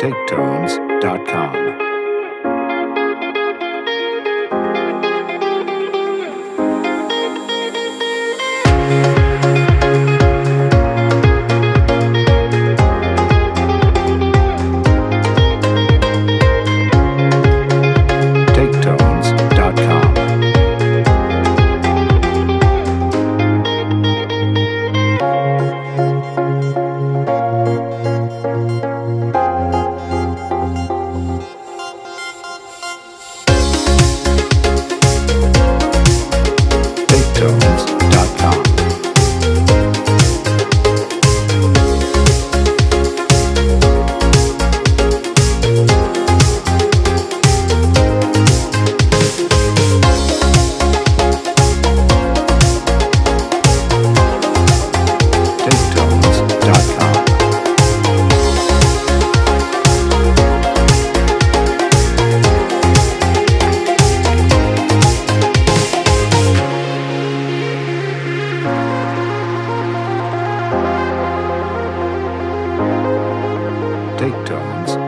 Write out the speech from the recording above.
Taketones.com. Taketones.com. tones